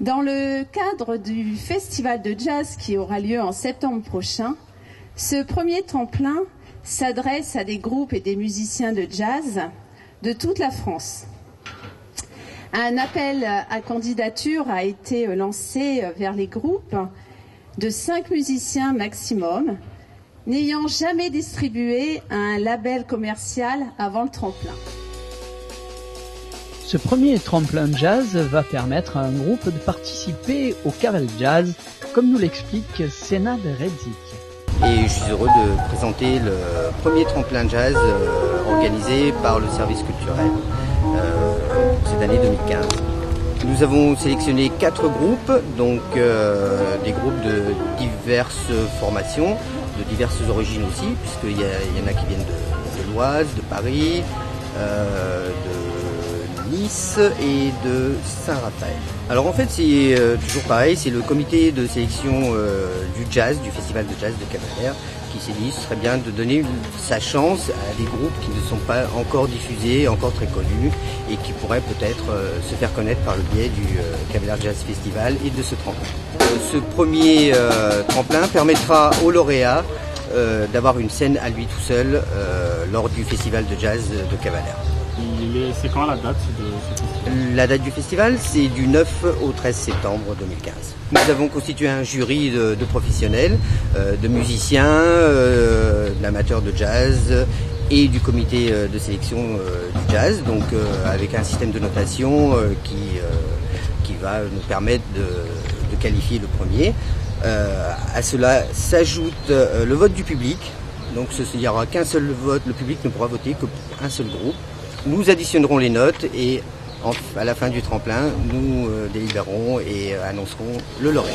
Dans le cadre du festival de jazz qui aura lieu en septembre prochain, ce premier tremplin s'adresse à des groupes et des musiciens de jazz de toute la France. Un appel à candidature a été lancé vers les groupes de cinq musiciens maximum, n'ayant jamais distribué un label commercial avant le tremplin. Ce premier tremplin jazz va permettre à un groupe de participer au Caval Jazz, comme nous l'explique Sénat Redzik. Et je suis heureux de présenter le premier tremplin jazz euh, organisé par le service culturel euh, pour cette année 2015. Nous avons sélectionné quatre groupes, donc euh, des groupes de diverses formations, de diverses origines aussi, puisqu'il y, en a qui viennent de l'Oise, de Paris, de Nice et de Saint-Raphaël. Alors en fait c'est euh, toujours pareil, c'est le comité de sélection euh, du jazz, du festival de jazz de Cavalère, qui s'est dit ce serait bien de donner sa chance à des groupes qui ne sont pas encore diffusés, encore très connus, et qui pourraient peut-être euh, se faire connaître par le biais du Cavalère Jazz Festival et de ce tremplin. ce premier tremplin permettra aux lauréats d'avoir une scène à lui tout seul lors du festival de jazz de Cavalère. C'est quand la date de La date du festival, c'est du 9 au 13 septembre 2015. Nous avons constitué un jury de, professionnels, euh, de musiciens, euh, d'amateurs de jazz et du comité euh, de sélection du jazz, donc avec un système de notation qui, qui va nous permettre de, de qualifier le premier. à cela s'ajoute le vote du public. Donc il n'y aura qu'un seul vote, le public ne pourra voter que pour un seul groupe. Nous additionnerons les notes et à la fin du tremplin, nous euh, délibérerons et euh, annoncerons le lauréat.